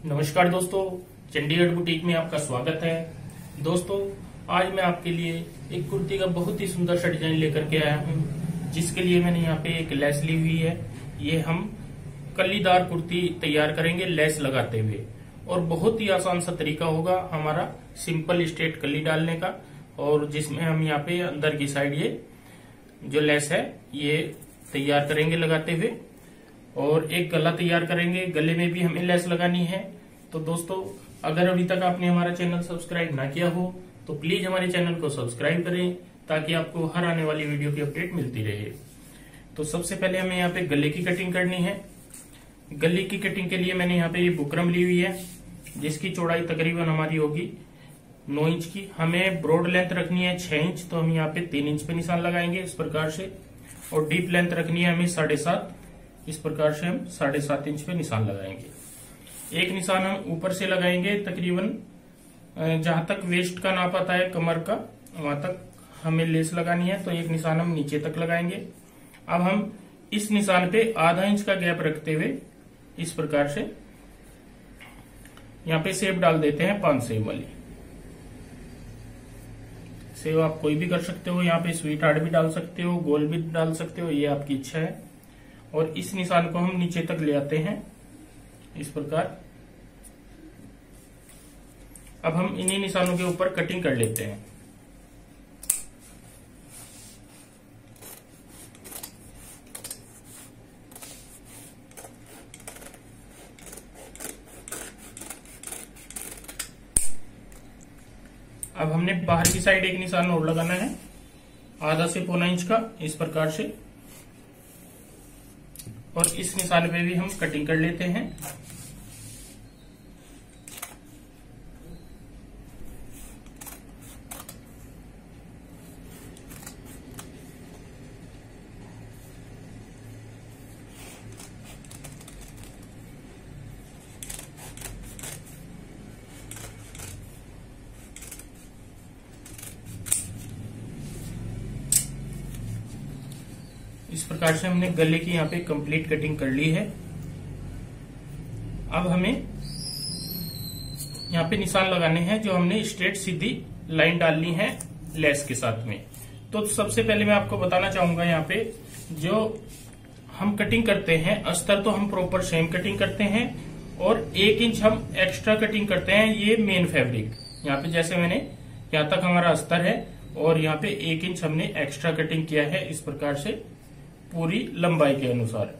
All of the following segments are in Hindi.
नमस्कार दोस्तों, चंडीगढ़ बुटीक में आपका स्वागत है। दोस्तों, आज मैं आपके लिए एक कुर्ती का बहुत ही सुंदर सा डिज़ाइन लेकर के आया हूँ, जिसके लिए मैंने यहाँ पे एक लेस ली हुई है। ये हम कलीदार कुर्ती तैयार करेंगे लेस लगाते हुए। और बहुत ही आसान सा तरीका होगा हमारा सिंपल स्ट्रेट कली डालने का, और जिसमें हम यहाँ पे अंदर की साइड ये जो लेस है, ये तैयार करेंगे लगाते हुए। और एक गला तैयार करेंगे। गले में भी हमें लेस लगानी है। तो दोस्तों, अगर अभी तक आपने हमारा चैनल सब्सक्राइब ना किया हो तो प्लीज़ हमारे चैनल को सब्सक्राइब करें ताकि आपको हर आने वाली वीडियो की अपडेट मिलती रहे। तो सबसे पहले हमें यहाँ पे गले की कटिंग करनी है। गले की कटिंग के लिए मैंने यहाँ पे ये बुकरम ली हुई है, जिसकी चौड़ाई तकरीबन हमारी होगी नौ इंच की। हमें ब्रॉड लेंथ रखनी है छह इंच तो हम यहाँ पे तीन इंच पे निशान लगाएँगे इस प्रकार से। और डीप लेंथ रखनी है हमें साढ़े सात। इस प्रकार से हम साढ़े सात इंच पे निशान लगाएँगे। एक निशान हम ऊपर से लगाएँगे, तकरीबन जहाँ तक वेस्ट का नाप आता है, कमर का, वहाँ तक हमें लेस लगानी है तो एक निशान हम नीचे तक लगाएँगे। अब हम इस निशान पे आधा इंच का गैप रखते हुए इस प्रकार से यहाँ पे सेब डाल देते हैं पाँच सेब वाली। सेब आप कोई भी कर सकते हो, यहाँ पे स्वीट हार्ट भी डाल सकते हो गोल भी डाल सकते हो, ये आपकी इच्छा है। और इस निशान को हम नीचे तक ले आते हैं। इस प्रकार। अब हम इन्हीं निशानों के ऊपर कटिंग कर लेते हैं। अब हमने बाहर की साइड एक निशान और लगाना है। आधा से पौना इंच का, इस प्रकार से। और इस निशान पे भी हम कटिंग कर लेते हैं। इस प्रकार से हमने गले की यहाँ पे कंप्लीट कटिंग कर ली है। अब हमें यहाँ पे निशान लगाने हैं जो हमने स्ट्रेट सीधी लाइन डालनी है लेस के साथ में। तो सबसे पहले मैं आपको बताना चाहूँगा यहाँ पे जो हम कटिंग करते हैं, अस्तर तो हम प्रॉपर सेम कटिंग करते हैं और एक इंच हम एक्स्ट्रा कटिंग करते हैं ये मेन फैब्रिक यहाँ पे जैसे मैंने यहाँ तक हमारा अस्तर है और यहाँ पे एक इंच हमने एक्स्ट्रा कटिंग किया है इस प्रकार से। पूरी लंबाई के अनुसार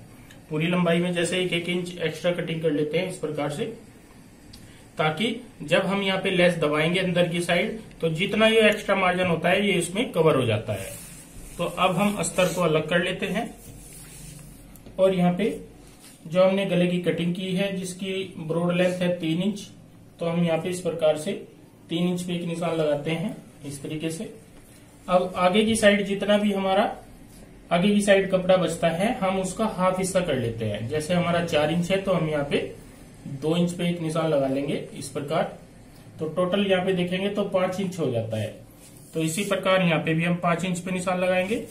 पूरी लंबाई में जैसे एक एक इंच एक्स्ट्रा कटिंग कर लेते हैं इस प्रकार से, ताकि जब हम यहाँ पे लेस दबाएँगे अंदर की साइड तो जितना ये एक्स्ट्रा मार्जिन होता है, ये इसमें कवर हो जाता है। तो अब हम अस्तर को अलग कर लेते हैं। और यहाँ पे जो हमने गले की कटिंग की है, जिसकी ब्रोड लेंथ है तीन इंच तो हम यहाँ पे इस प्रकार से तीन इंच पे एक निशान लगाते हैं, इस तरीके से। अब आगे की साइड जितना भी हमारा आगे की साइड कपड़ा बचता है, हम उसका हाफ़ हिस्सा कर लेते हैं। जैसे हमारा चार इंच है तो हम यहाँ पे दो इंच पे एक निशान लगा लेंगे इस प्रकार। तो टोटल यहाँ पे देखेंगे तो पाँच इंच हो जाता है। तो इसी प्रकार यहाँ पे भी हम पाँच इंच पे निशान लगाएँगे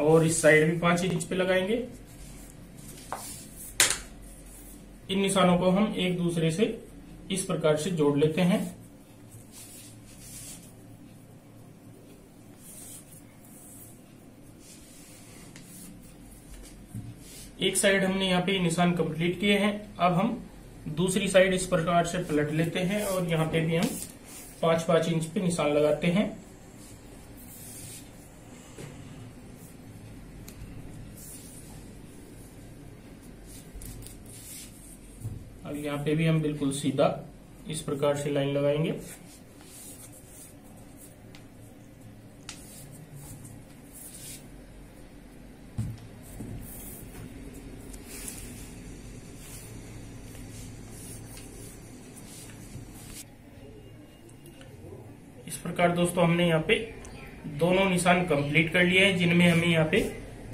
और इस साइड भी पाँच इंच पे लगाएँगे। इन निशानों को हम एक दूसरे से इस प्रकार से जोड़ लेते हैं। एक साइड हमने यहाँ पे निशान कंप्लीट किए हैं। अब हम दूसरी साइड इस प्रकार से पलट लेते हैं और यहाँ पे भी हम पाँच पाँच इंच पे निशान लगाते हैं। अब यहाँ पे भी हम बिल्कुल सीधा इस प्रकार से लाइन लगाएँगे इस प्रकार दोस्तों, हमने यहाँ पे दोनों निशान कंप्लीट कर लिए हैं, जिनमें हमें यहाँ पे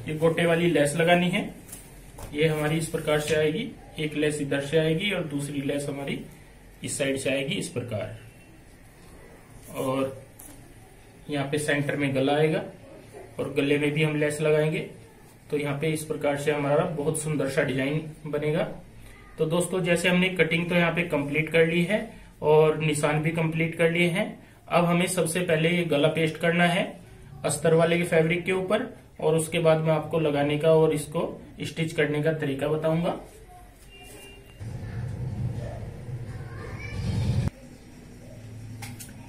ये गोटे वाली लेस लगानी है। ये हमारी इस प्रकार से आएगी, एक लेस इधर से आएगी और दूसरी लेस हमारी इस साइड से आएगी इस प्रकार। और यहाँ पे सेंटर में गला आएगा और गले में भी हम लेस लगाएँगे। तो यहाँ पे इस प्रकार से हमारा बहुत सुंदर सा डिज़ाइन बनेगा। तो दोस्तों, जैसे हमने कटिंग तो यहाँ पे कंप्लीट कर ली है और निशान भी कंप्लीट कर लिए हैं अब हमें सबसे पहले ये गला पेस्ट करना है, अस्तर वाले के फैब्रिक के ऊपर, और उसके बाद मैं आपको लगाने का और इसको स्टिच करने का तरीका बताऊँगा।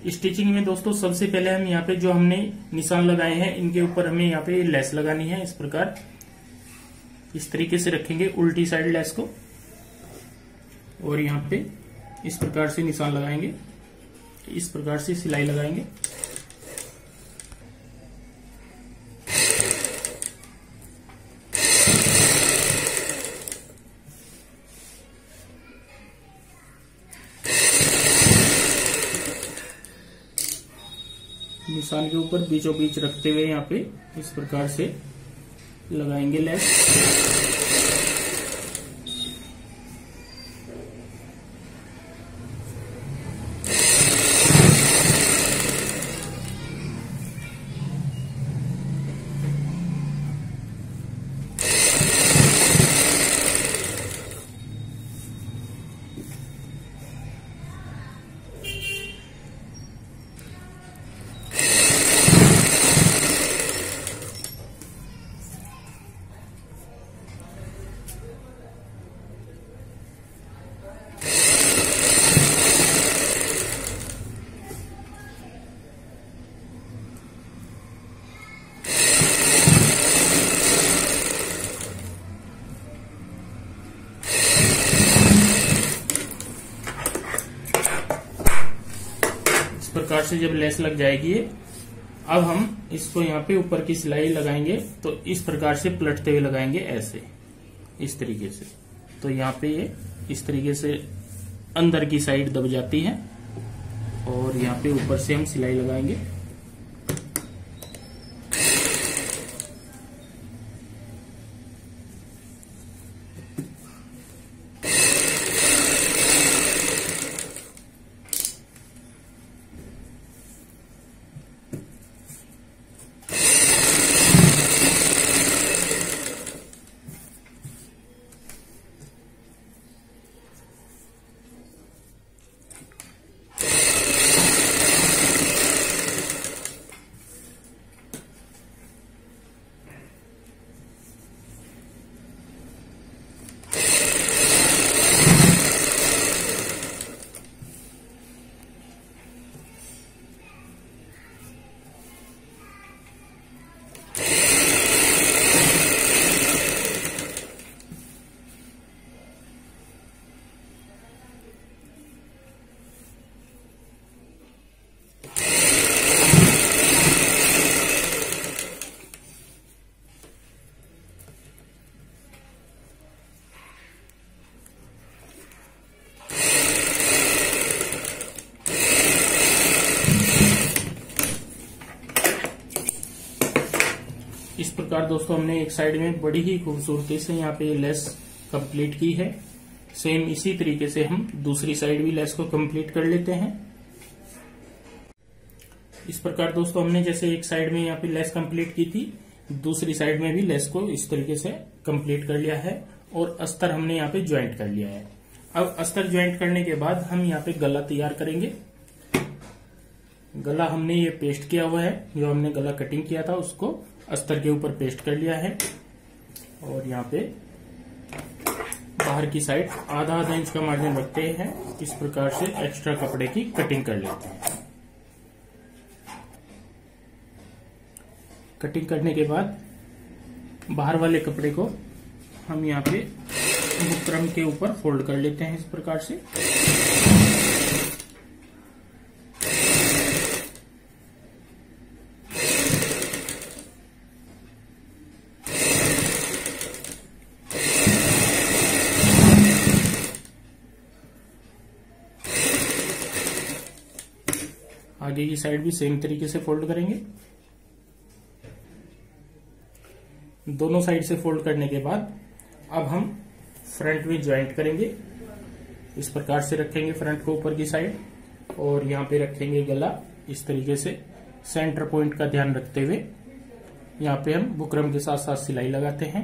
स्टिचिंग में दोस्तों, सबसे पहले हम यहाँ पे जो हमने निशान लगाए हैं, इनके ऊपर हमें यहाँ पे लेस लगानी है इस प्रकार। इस तरीके से रखेंगे उल्टी साइड लेस को, और यहाँ पे इस प्रकार से निशान लगाएँगे। इस प्रकार से सिलाई लगाएँगे। निशान के ऊपर बीचों बीच रखते हुए यहाँ पे इस प्रकार से लगाएँगे लेस। प्रकार से जब लेस लग जाएगी अब हम इसको यहाँ पे ऊपर की सिलाई लगाएँगे तो इस प्रकार से पलटते हुए लगाएँगे ऐसे, इस तरीके से। तो यहाँ पे ये इस तरीके से अंदर की साइड दब जाती है, और यहाँ पे ऊपर से हम सिलाई लगाएँगे इस प्रकार दोस्तों, हमने एक साइड में बड़ी ही खूबसूरती से यहाँ पे लेस कंप्लीट की है। सेम इसी तरीके से हम दूसरी साइड भी लेस को कंप्लीट कर लेते हैं। इस प्रकार दोस्तों, हमने जैसे एक साइड में यहाँ पे लेस कंप्लीट की थी, दूसरी साइड में भी लेस को इस तरीके से कंप्लीट कर लिया है और अस्तर हमने यहाँ पे ज्वाइंट कर लिया है। अब अस्तर ज्वाइंट करने के बाद हम यहाँ पे गला तैयार करेंगे। गला हमने ये पेस्ट किया हुआ है, जो हमने गला कटिंग किया था, उसको अस्तर के ऊपर पेस्ट कर लिया है और यहाँ पे बाहर की साइड आधा आधा इंच का मार्जिन रखते हैं। इस प्रकार से एक्स्ट्रा कपड़े की कटिंग कर लेते हैं। कटिंग करने के बाद बाहर वाले कपड़े को हम यहाँ पे बुकरम के ऊपर फोल्ड कर लेते हैं इस प्रकार से। आगे की साइड भी सेम तरीके से फोल्ड करेंगे। दोनों साइड से फोल्ड करने के बाद अब हम फ्रंट में ज्वाइंट करेंगे। इस प्रकार से रखेंगे फ्रंट को ऊपर की साइड और यहाँ पे रखेंगे गला। इस तरीके से सेंटर पॉइंट का ध्यान रखते हुए यहाँ पे हम बुकरम के साथ साथ सिलाई लगाते हैं।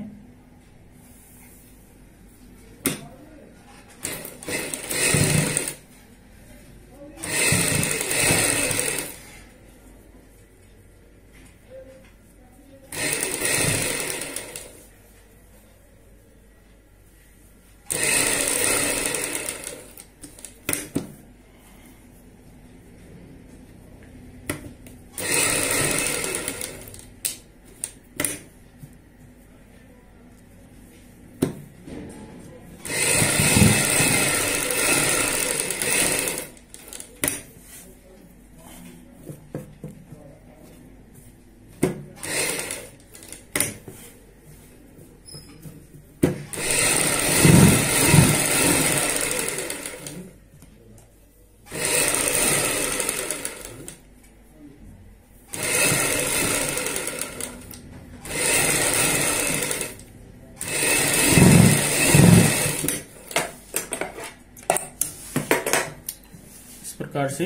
प्रकार से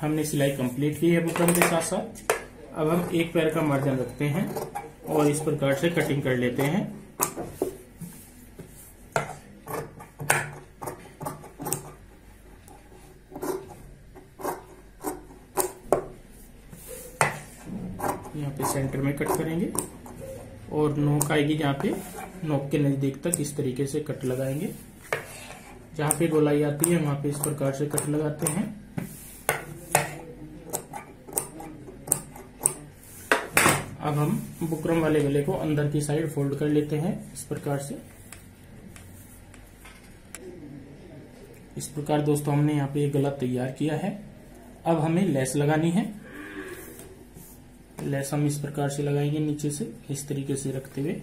हमने सिलाई कंप्लीट की है बुकरम के साथ साथ। अब हम एक पैर का मार्जिन रखते हैं और इस प्रकार से कटिंग कर लेते हैं। यहाँ पे सेंटर में कट करेंगे और नोक आएगी जहाँ पे नोक के नज़दीक तक इस तरीके से कट लगाएँगे। जहाँ पे गोलाई आती है, वहाँ पे इस प्रकार से कट लगाते हैं। अब हम बुकरम वाले गले को अंदर की साइड फोल्ड कर लेते हैं इस प्रकार से। इस प्रकार दोस्तों हमने यहाँ पे ये गला तैयार किया है। अब हमें लेस लगानी है। लेस हम इस प्रकार से लगाएँगे नीचे से, इस तरीके से रखते हुए।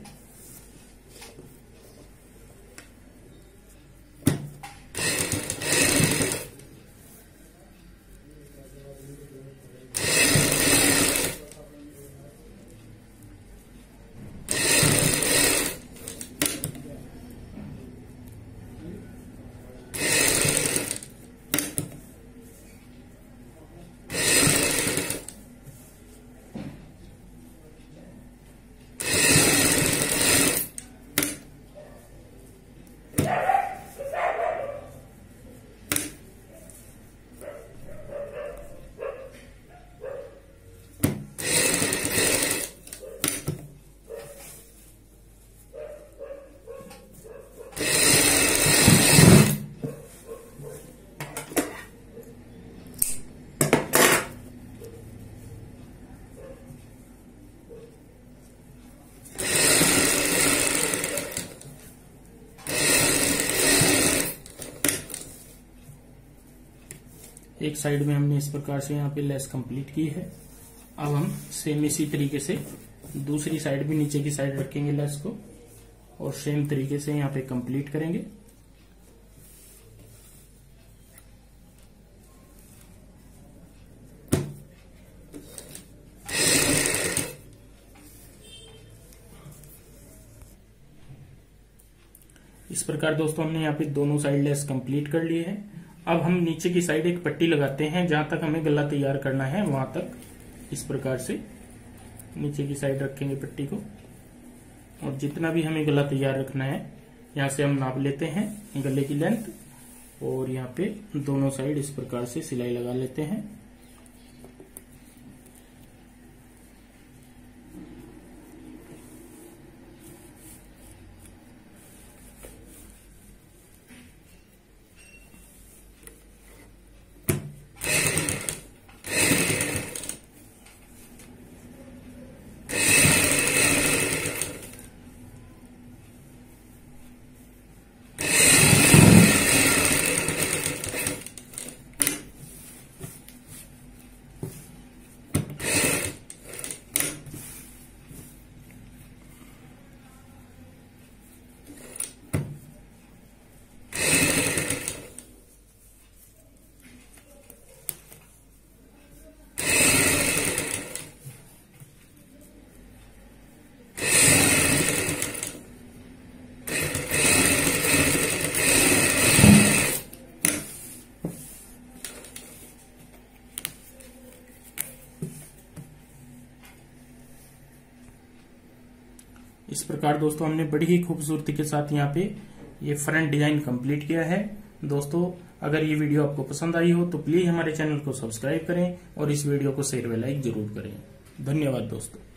एक साइड में हमने इस प्रकार से यहाँ पे लेस कंप्लीट की है। अब हम सेम इसी तरीके से दूसरी साइड भी नीचे की साइड रखेंगे लेस को और सेम तरीके से यहाँ पे कंप्लीट करेंगे। इस प्रकार दोस्तों हमने यहाँ पे दोनों साइड लेस कंप्लीट कर लिए है। अब हम नीचे की साइड एक पट्टी लगाते हैं, जहाँ तक हमें गला तैयार करना है, वहाँ तक इस प्रकार से नीचे की साइड रखेंगे पट्टी को। और जितना भी हमें गला तैयार रखना है, यहाँ से हम नाप लेते हैं गले की लेंथ, और यहाँ पे दोनों साइड इस प्रकार से सिलाई लगा लेते हैं इस प्रकार दोस्तों, हमने बड़ी ही खूबसूरती के साथ यहाँ पे ये फ्रंट डिज़ाइन कंप्लीट किया है। दोस्तों, अगर ये वीडियो आपको पसंद आई हो तो प्लीज़ हमारे चैनल को सब्सक्राइब करें और इस वीडियो को शेयर व लाइक ज़रूर करें। धन्यवाद दोस्तों।